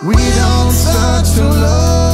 We don't start to love.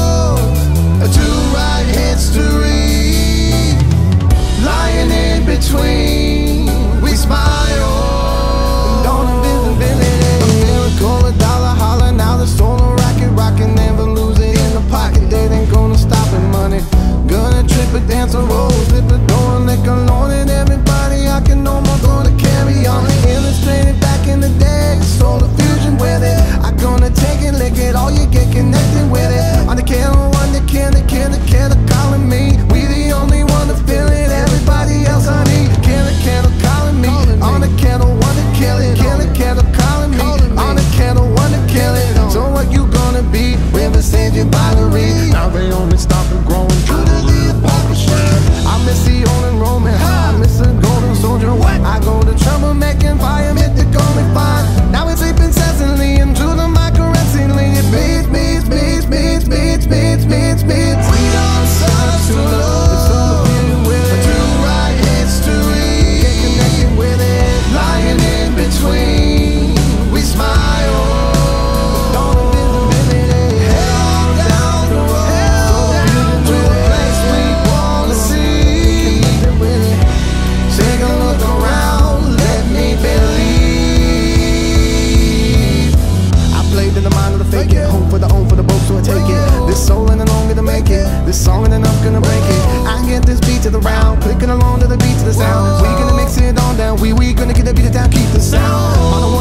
lived in the mind of the fake it. Hope for the own for the boat, so I take it. This soul ain't longer to make it. This song ain't enough, gonna break it. I get this beat to the round, clicking along to the beat to the sound. We gonna mix it on down. We we gonna get the beat down, keep the sound.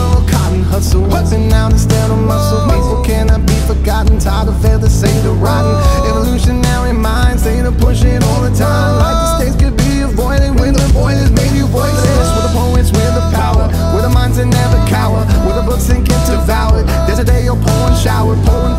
shower pouring